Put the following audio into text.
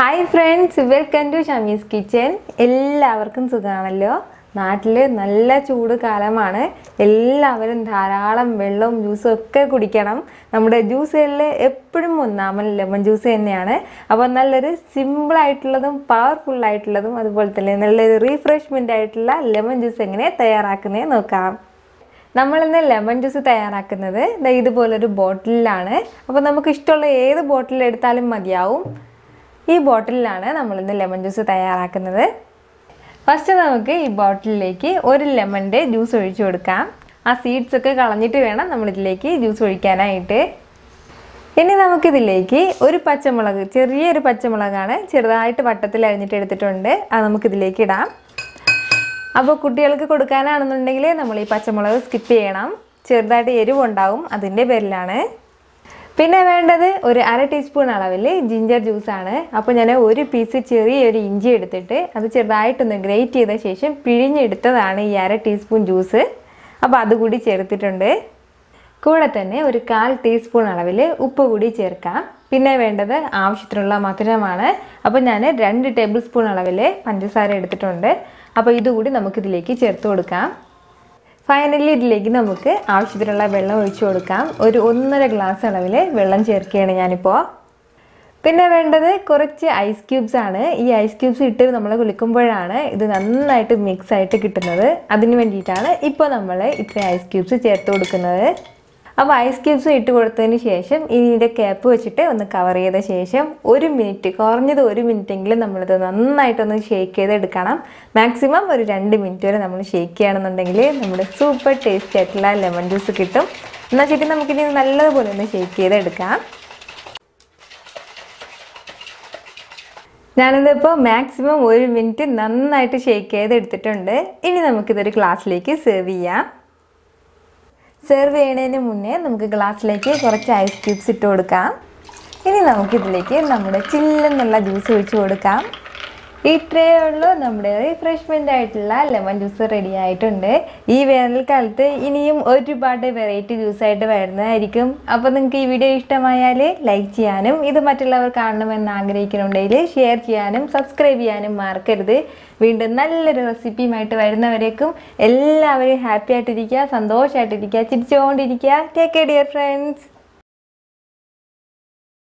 Hi friends welcome to Shamee's kitchen എല്ലാവർക്കും സുഖമാണല്ലോ? നാട്ടിൽ നല്ല ചൂട് കാലമാണ്. എല്ലാവരും ധാരാളം വെള്ളവും ജ്യൂസും ഒക്കെ കുടിക്കണം. നമ്മുടെ ജ്യൂസുകളിൽ എപ്പോഴും ഒന്നാമൻ ലെമൺ ജ്യൂസ് തന്നെയാണ്. അപ്പോൾ നല്ലൊരു സിമ്പിളായിട്ടുള്ളതും പവർഫുള്ളായിട്ടുള്ളതും അതുപോലെ തന്നെ നല്ലൊരു റീഫ്രഷ്മെന്റ് ആയിട്ടുള്ള ലെമൺ ജ്യൂസ് എങ്ങനെ തയ്യാറാക്കുന്നത് നോക്കാം. നമ്മളിന്ന് ലെമൺ ജ്യൂസ് തയ്യാറാക്കുന്നത് ഇതുപോലൊരു ബോട്ടിലാണ് അപ്പോൾ നമുക്ക് ഇഷ്ടമുള്ള ഏത് ബോട്ടിൽ എടുത്താലും മതിയാവും. ഈ ബോട്ടിലാണ് നമ്മളിന്ന് ലെമൺ ജ്യൂസ് തയ്യാറാക്കുന്നത്. ഫസ്റ്റ് നമുക്ക് ഈ ബോട്ടിലിലേക്ക് ഒരു ലെമണിന്റെ ജ്യൂസ് ഒഴിച്ചു കൊടുക്കാം. ആ സീഡ്സ് ഒക്കെ കളഞ്ഞിട്ട് വേണം നമ്മളിതിലേക്ക് ജ്യൂസ് ഒഴിക്കാനായിട്ട്. ഇനി നമുക്കിതിലേക്ക് ഒരു പച്ചമുളക് ചെറിയൊരു പച്ചമുളകാണ് ചെറുതായിട്ട് വട്ടത്തിൽ അരിഞ്ഞിട്ട് എടുത്തിട്ടുണ്ട്. അത് നമുക്കിതിലേക്ക് ഇടാം. അപ്പോൾ കുട്ടികൾക്ക് കൊടുക്കാനാണെന്നുണ്ടെങ്കിൽ നമ്മൾ ഈ പച്ചമുളക് സ്കിപ്പ് ചെയ്യണം. ചെറുതായിട്ട് എരിവുണ്ടാവും അതിന്റെ പേരിലാണ്. പിന്നെ വേണ്ടത് ഒരു അര ടീസ്പൂൺ അളവിൽ ജിഞ്ചർ ജ്യൂസാണ് അപ്പോൾ ഞാൻ ഒരു പീസ് ചെറിയൊരു ഇഞ്ചി എടുത്തിട്ട് അത് ചെറുതായിട്ടൊന്ന് ഗ്രേറ്റ് ചെയ്ത ശേഷം പിഴിഞ്ഞെടുത്തതാണ് ഈ അര ടീസ്പൂൺ ജ്യൂസ് അപ്പോൾ അതുകൂടി ചേർത്തിട്ടുണ്ട്. കൂടെ തന്നെ ഒരു കാൽ ടീസ്പൂൺ അളവിൽ ഉപ്പ് കൂടി ചേർക്കാം. പിന്നെ വേണ്ടത് ആവശ്യത്തിനുള്ള മധുരമാണ്. അപ്പോൾ ഞാൻ രണ്ട് ടേബിൾ സ്പൂൺ അളവിൽ പഞ്ചസാര എടുത്തിട്ടുണ്ട്. അപ്പോൾ ഇതുകൂടി നമുക്കിതിലേക്ക് ചേർത്ത് കൊടുക്കാം. ഫൈനലി ഇതിലേക്ക് നമുക്ക് ആവശ്യത്തിനുള്ള വെള്ളം ഒഴിച്ചു കൊടുക്കാം. ഒരു ഒന്നര ഗ്ലാസ് അളവിൽ വെള്ളം ചേർക്കുകയാണ് ഞാനിപ്പോൾ പിന്നെ വേണ്ടത് കുറച്ച് ഐസ് ക്യൂബ്സ് ആണ്. ഈ ഐസ് ക്യൂബ്സ് ഇട്ട് നമ്മൾ കുളിക്കുമ്പോഴാണ് ഇത് നന്നായിട്ട് മിക്സ് ആയിട്ട് കിട്ടുന്നത്. അതിന് വേണ്ടിയിട്ടാണ് ഇപ്പോൾ നമ്മൾ ഇത്ര ഐസ് ക്യൂബ്സ് ചേർത്ത് കൊടുക്കുന്നത്. അപ്പോൾ ഐസ് ക്യൂബ്സ് ഇട്ട് കൊടുത്തതിന് ശേഷം ഇതിന്റെ ക്യാപ്പ് വെച്ചിട്ട് ഒന്ന് കവർ ചെയ്ത ശേഷം ഒരു മിനിറ്റ് കുറഞ്ഞത് ഒരു മിനിറ്റെങ്കിലും നമ്മളിത് നന്നായിട്ടൊന്ന് ഷേക്ക് ചെയ്തെടുക്കണം. മാക്സിമം ഒരു രണ്ട് മിനിറ്റ് വരെ നമ്മൾ ഷേക്ക് ചെയ്യുകയാണെന്നുണ്ടെങ്കിൽ നമ്മുടെ സൂപ്പർ ടേസ്റ്റി ആയിട്ടുള്ള ലെമൺ ജ്യൂസ് കിട്ടും. എന്നാൽ ശരിക്കും നമുക്കിനി നല്ലതുപോലെ ഒന്ന് ഷേക്ക് ചെയ്തെടുക്കാം. ഞാനിതിപ്പോൾ മാക്സിമം ഒരു മിനിറ്റ് നന്നായിട്ട് ഷേക്ക് ചെയ്ത് എടുത്തിട്ടുണ്ട് ഇനി നമുക്കിതൊരു ഗ്ലാസ്സിലേക്ക് സെർവ് ചെയ്യാം. സെർവ് ചെയ്യുന്നതിന് മുന്നേ നമുക്ക് ഗ്ലാസ്സിലേക്ക് കുറച്ച് ഐസ് ക്യൂബ്സ് ഇട്ട് കൊടുക്കാം. ഇനി നമുക്കിതിലേക്ക് നമ്മുടെ ചില്ലെന്നുള്ള ജ്യൂസ് ഒഴിച്ചു കൊടുക്കാം. ഇത്രയേ ഉള്ളൂ. നമ്മുടെ റിഫ്രഷ്മെന്റ് ആയിട്ടുള്ള ലെമൺ ജ്യൂസ് റെഡി ആയിട്ടുണ്ട്. ഈ വേനൽക്കാലത്ത് ഇനിയും ഒരുപാട് വെറൈറ്റി ജ്യൂസായിട്ട് വരുന്നതായിരിക്കും. അപ്പോൾ നിങ്ങൾക്ക് ഈ വീഡിയോ ഇഷ്ടമായാൽ ലൈക്ക് ചെയ്യാനും ഇത് മറ്റുള്ളവർ കാണണമെന്ന് ആഗ്രഹിക്കുന്നുണ്ടെങ്കിൽ ഷെയർ ചെയ്യാനും സബ്സ്ക്രൈബ് ചെയ്യാനും മറക്കരുത്. വീണ്ടും നല്ലൊരു റെസിപ്പിയുമായിട്ട് വരുന്നവരേക്കും എല്ലാവരും ഹാപ്പി ആയിട്ടിരിക്കുക സന്തോഷമായിട്ടിരിക്കുക ചിരിച്ചുകൊണ്ടിരിക്കുക. Take care dear friends